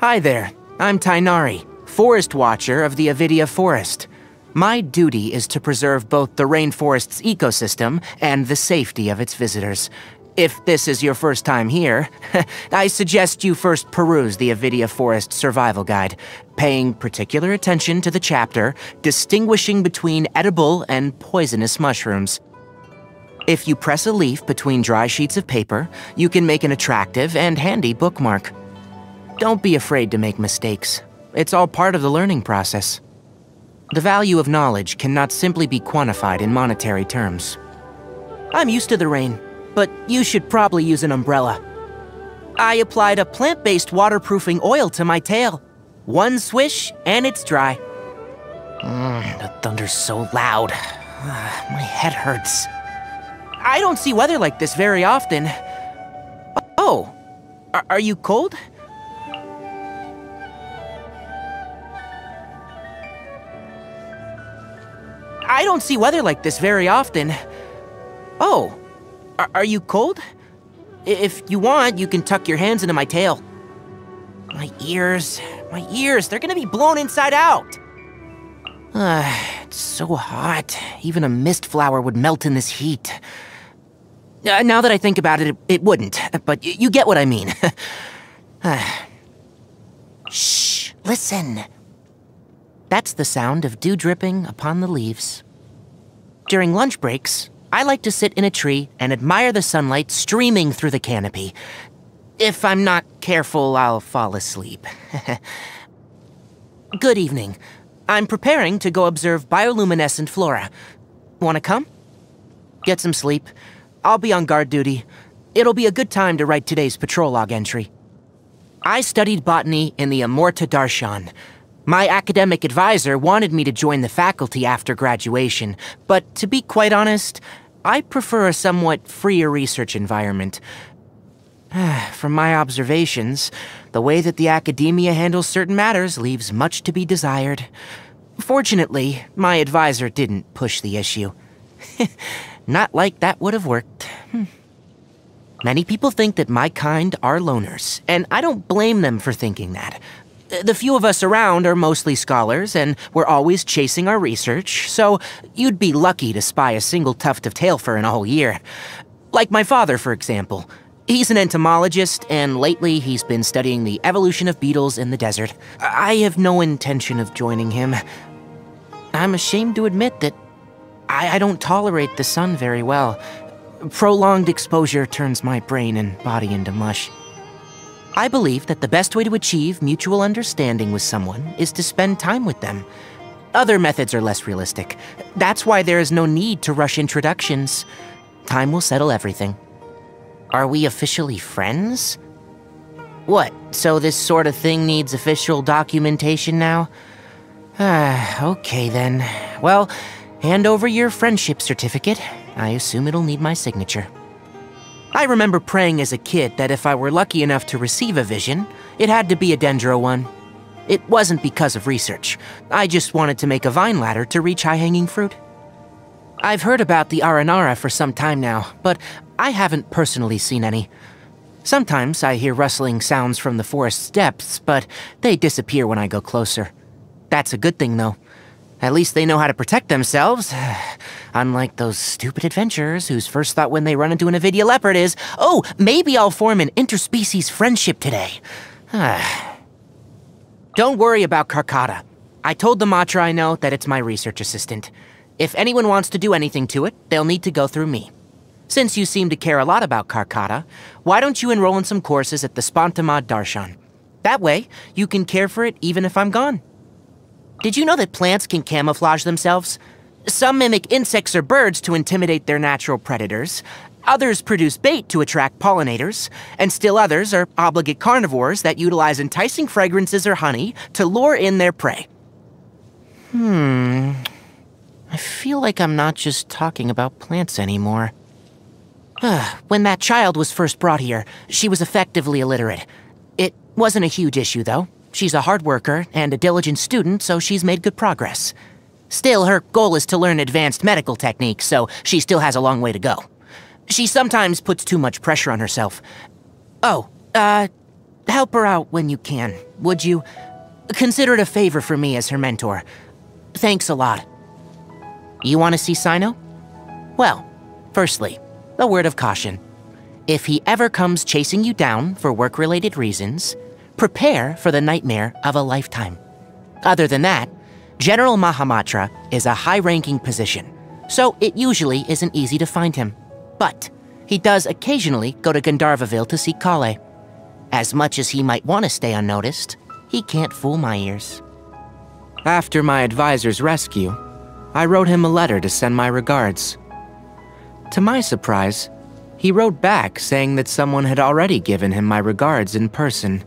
Hi there, I'm Tighnari, Forest Watcher of the Avidya Forest. My duty is to preserve both the rainforest's ecosystem and the safety of its visitors. If this is your first time here, I suggest you first peruse the Avidya Forest Survival Guide, paying particular attention to the chapter distinguishing between edible and poisonous mushrooms. If you press a leaf between dry sheets of paper, you can make an attractive and handy bookmark. Don't be afraid to make mistakes. It's all part of the learning process. The value of knowledge cannot simply be quantified in monetary terms. I'm used to the rain, but you should probably use an umbrella. I applied a plant-based waterproofing oil to my tail. One swish, and it's dry. Mm, the thunder's so loud. my head hurts. I don't see weather like this very often. Oh, are, are you cold? I don't see weather like this very often. Oh, are, are you cold? If you want, you can tuck your hands into my tail. My ears, my ears, they're gonna be blown inside out. Uh, it's so hot. Even a mist flower would melt in this heat. Uh, now that I think about it, it, it wouldn't, but you get what I mean. Shh, listen. That's the sound of dew dripping upon the leaves. During lunch breaks, I like to sit in a tree and admire the sunlight streaming through the canopy. If I'm not careful, I'll fall asleep. Good evening. I'm preparing to go observe bioluminescent flora. Wanna come? Get some sleep. I'll be on guard duty. It'll be a good time to write today's patrol log entry. I studied botany in the Amurta Darshan. My academic advisor wanted me to join the faculty after graduation, but to be quite honest, I prefer a somewhat freer research environment. From my observations, the way that the academia handles certain matters leaves much to be desired. Fortunately, my advisor didn't push the issue. Not like that would have worked. Hmm. Many people think that my kind are loners, and I don't blame them for thinking that. The few of us around are mostly scholars, and we're always chasing our research, so you'd be lucky to spy a single tuft of tail fur in a whole year. Like my father, for example. He's an entomologist, and lately he's been studying the evolution of beetles in the desert. I have no intention of joining him. I'm ashamed to admit that I, I don't tolerate the sun very well. Prolonged exposure turns my brain and body into mush. I believe that the best way to achieve mutual understanding with someone is to spend time with them. Other methods are less realistic. That's why there is no need to rush introductions. Time will settle everything. Are we officially friends? What, so this sort of thing needs official documentation now? Ah, okay then. Well, hand over your friendship certificate. I assume it'll need my signature. I remember praying as a kid that if I were lucky enough to receive a vision, it had to be a Dendro one. It wasn't because of research. I just wanted to make a vine ladder to reach high-hanging fruit. I've heard about the Aranara for some time now, but I haven't personally seen any. Sometimes I hear rustling sounds from the forest's depths, but they disappear when I go closer. That's a good thing, though. At least they know how to protect themselves. Unlike those stupid adventurers whose first thought when they run into an Avidya leopard is, oh, maybe I'll form an interspecies friendship today. Don't worry about Karkata. I told the Matra I know that it's my research assistant. If anyone wants to do anything to it, they'll need to go through me. Since you seem to care a lot about Karkata, why don't you enroll in some courses at the Spantamad Darshan? That way, you can care for it even if I'm gone. Did you know that plants can camouflage themselves? Some mimic insects or birds to intimidate their natural predators. Others produce bait to attract pollinators, and still others are obligate carnivores that utilize enticing fragrances or honey to lure in their prey. Hmm. I feel like I'm not just talking about plants anymore. when that child was first brought here, she was effectively illiterate. It wasn't a huge issue, though. She's a hard worker and a diligent student, so she's made good progress. Still, her goal is to learn advanced medical techniques, so she still has a long way to go. She sometimes puts too much pressure on herself. Oh, uh, help her out when you can, would you? Consider it a favor for me as her mentor. Thanks a lot. You want to see Cyno? Well, firstly, a word of caution. If he ever comes chasing you down for work-related reasons, prepare for the nightmare of a lifetime. Other than that, General Mahamatra is a high-ranking position, so it usually isn't easy to find him. But he does occasionally go to Gandharvaville to see Collei. As much as he might want to stay unnoticed, he can't fool my ears. After my advisor's rescue, I wrote him a letter to send my regards. To my surprise, he wrote back saying that someone had already given him my regards in person.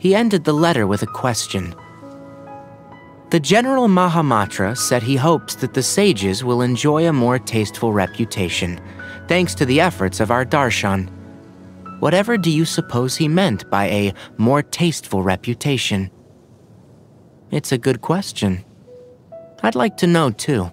He ended the letter with a question. The General Mahamatra said he hopes that the sages will enjoy a more tasteful reputation, thanks to the efforts of our Darshan. Whatever do you suppose he meant by a more tasteful reputation? It's a good question. I'd like to know, too.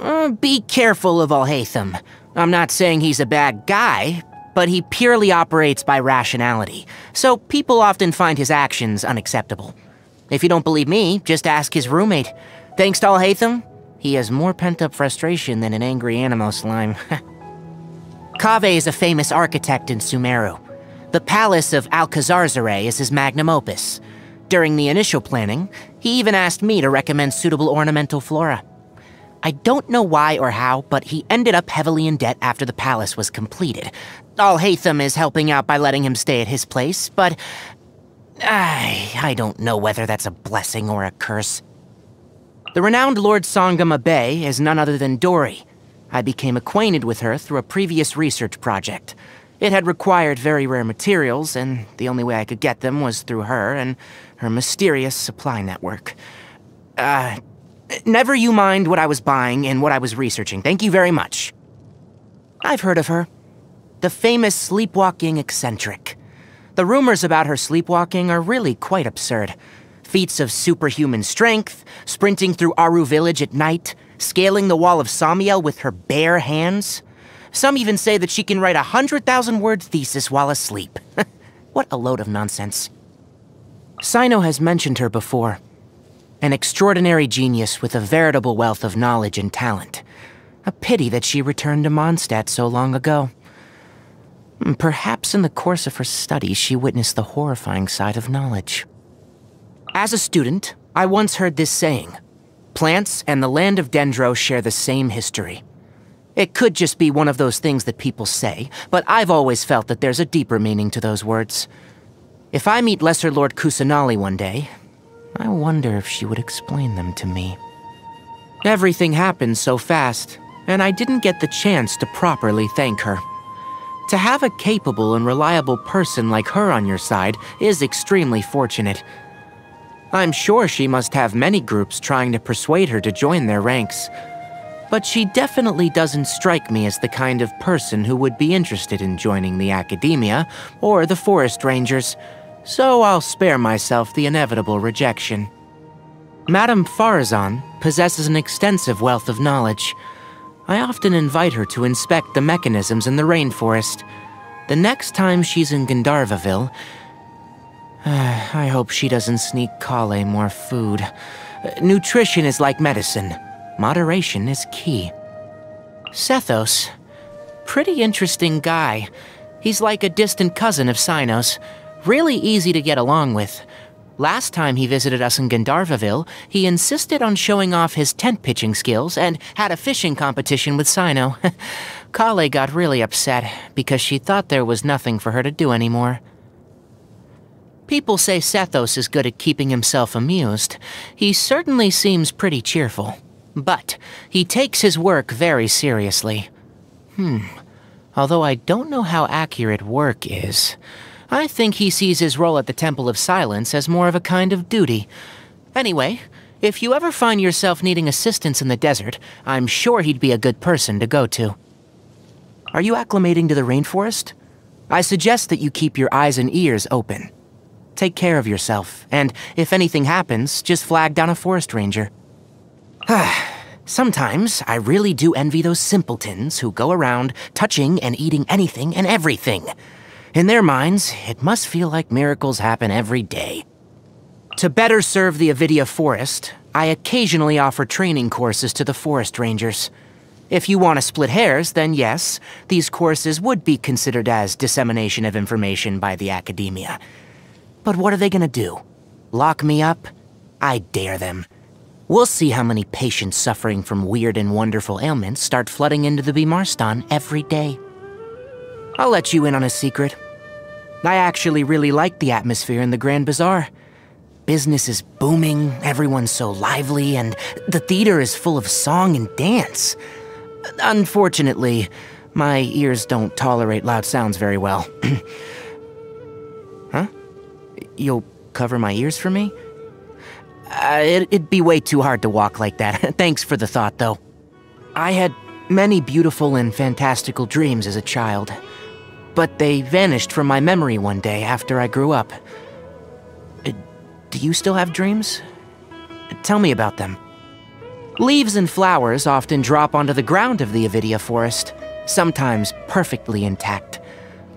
Uh, be careful of Alhaitham. I'm not saying he's a bad guy, but he purely operates by rationality, so people often find his actions unacceptable. If you don't believe me, just ask his roommate. Thanks to Alhaitham, he has more pent-up frustration than an angry Anemo slime. Kaveh is a famous architect in Sumeru. The palace of Alcazarzaray is his magnum opus. During the initial planning, he even asked me to recommend suitable ornamental flora. I don't know why or how, but he ended up heavily in debt after the palace was completed. Alhaitham is helping out by letting him stay at his place, but... I, I don't know whether that's a blessing or a curse. The renowned Lord Sangemah Bay is none other than Dori. I became acquainted with her through a previous research project. It had required very rare materials, and the only way I could get them was through her and her mysterious supply network. Uh, never you mind what I was buying and what I was researching. Thank you very much. I've heard of her. The famous sleepwalking eccentric. The rumors about her sleepwalking are really quite absurd. Feats of superhuman strength, sprinting through Aaru village at night, scaling the wall of Samiel with her bare hands. Some even say that she can write a 100,000 word thesis while asleep. what a load of nonsense. Cyno has mentioned her before. An extraordinary genius with a veritable wealth of knowledge and talent. A pity that she returned to Mondstadt so long ago. Hmm, perhaps in the course of her studies she witnessed the horrifying side of knowledge. As a student, I once heard this saying. Plants and the land of Dendro share the same history. It could just be one of those things that people say, but I've always felt that there's a deeper meaning to those words. If I meet Lesser Lord Kusanali one day, I wonder if she would explain them to me. Everything happened so fast, and I didn't get the chance to properly thank her. To have a capable and reliable person like her on your side is extremely fortunate, I'm sure she must have many groups trying to persuade her to join their ranks. But she definitely doesn't strike me as the kind of person who would be interested in joining the Academia or the Forest Rangers, so I'll spare myself the inevitable rejection. Madame Faruzan possesses an extensive wealth of knowledge. I often invite her to inspect the mechanisms in the rainforest. The next time she's in Gandharvaville, I hope she doesn't sneak Collei more food. Nutrition is like medicine. Moderation is key. Sethos. Pretty interesting guy. He's like a distant cousin of Cyno's. Really easy to get along with. Last time he visited us in Gandharvaville, he insisted on showing off his tent pitching skills and had a fishing competition with Cyno. Collei got really upset because she thought there was nothing for her to do anymore. People say Sethos is good at keeping himself amused. He certainly seems pretty cheerful. But he takes his work very seriously. Hmm. Although I don't know how accurate work is. I think he sees his role at the Temple of Silence as more of a kind of duty. Anyway, if you ever find yourself needing assistance in the desert, I'm sure he'd be a good person to go to. Are you acclimating to the rainforest? I suggest that you keep your eyes and ears open. Take care of yourself, and if anything happens, just flag down a forest ranger. Sometimes I really do envy those simpletons who go around touching and eating anything and everything. In their minds, it must feel like miracles happen every day. To better serve the Avidya forest, I occasionally offer training courses to the forest rangers. If you want to split hairs, then yes, these courses would be considered as dissemination of information by the academia. But what are they gonna do? Lock me up? I dare them. We'll see how many patients suffering from weird and wonderful ailments start flooding into the Bimarstan every day. I'll let you in on a secret. I actually really like the atmosphere in the Grand Bazaar. Business is booming, everyone's so lively, and the theater is full of song and dance. Unfortunately, my ears don't tolerate loud sounds very well. huh? You'll cover my ears for me? Uh, it, it'd be way too hard to walk like that. Thanks for the thought, though. I had many beautiful and fantastical dreams as a child, but they vanished from my memory one day after I grew up. Uh, do you still have dreams? Tell me about them. Leaves and flowers often drop onto the ground of the Avidya forest, sometimes perfectly intact.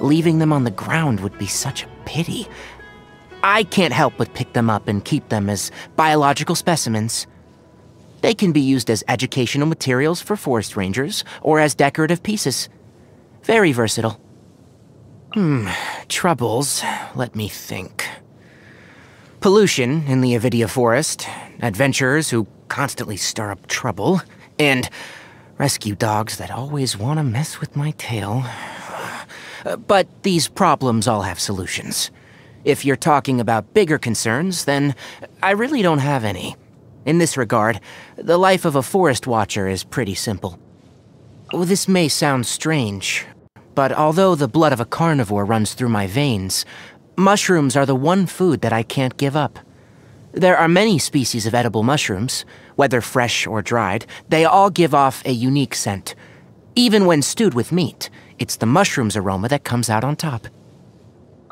Leaving them on the ground would be such a pity. I can't help but pick them up and keep them as biological specimens. They can be used as educational materials for forest rangers or as decorative pieces. Very versatile. Hmm, troubles. Let me think. Pollution in the Avidya forest, adventurers who constantly stir up trouble, and rescue dogs that always want to mess with my tail. But these problems all have solutions. If you're talking about bigger concerns, then I really don't have any. In this regard, the life of a forest watcher is pretty simple. This may sound strange, but although the blood of a carnivore runs through my veins, mushrooms are the one food that I can't give up. There are many species of edible mushrooms, whether fresh or dried, they all give off a unique scent. Even when stewed with meat, it's the mushroom's aroma that comes out on top.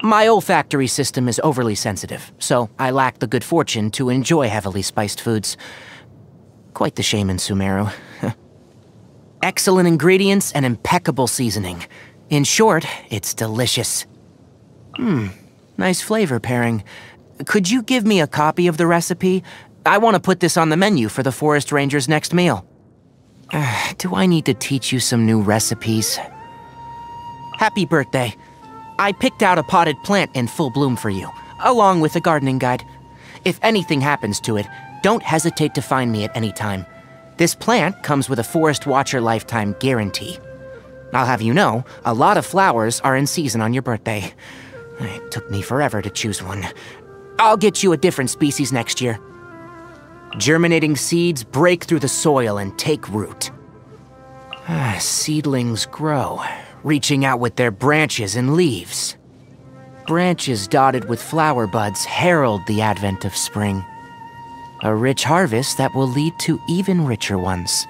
My olfactory system is overly sensitive, so I lack the good fortune to enjoy heavily spiced foods. Quite the shame in Sumeru. Excellent ingredients and impeccable seasoning. In short, it's delicious. Hmm, nice flavor pairing. Could you give me a copy of the recipe? I want to put this on the menu for the Forest Ranger's next meal. Uh, do I need to teach you some new recipes? Happy birthday. I picked out a potted plant in full bloom for you, along with a gardening guide. If anything happens to it, don't hesitate to find me at any time. This plant comes with a Forest Watcher lifetime guarantee. I'll have you know, a lot of flowers are in season on your birthday. It took me forever to choose one. I'll get you a different species next year. Germinating seeds break through the soil and take root. Ah, seedlings grow, reaching out with their branches and leaves. Branches dotted with flower buds herald the advent of spring. A rich harvest that will lead to even richer ones.